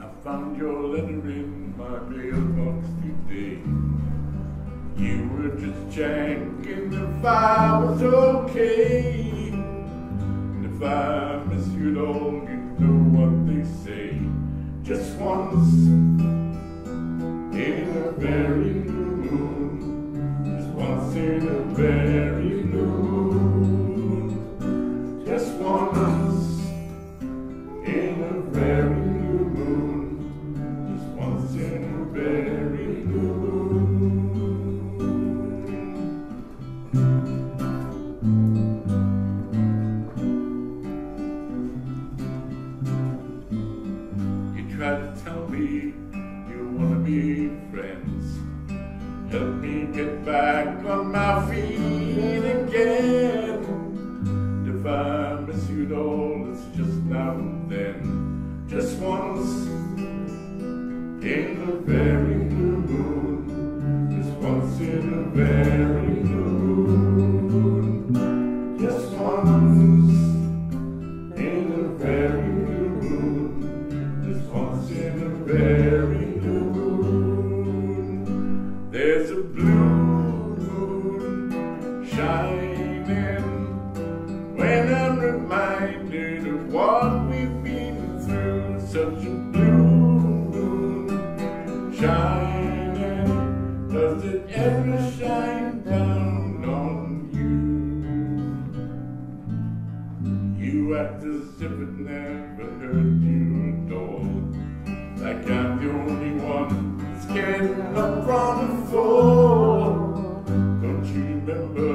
I found your letter in my mailbox today. You were just checking if I was okay. And if I miss you all, you know what they say. Just once Just once in a very moon. Just once in a very moon. Just once in a very moon. You try to tell me wanna be friends. Help me get back on my feet again. If I miss you at all, it's just now and then. Just once in a very There's a blue moon shining when I'm reminded of what we've been through. Such a blue moon shining, does it ever shine down on you? You act as if it never hurt you at all, like I'm the only one scared. remember.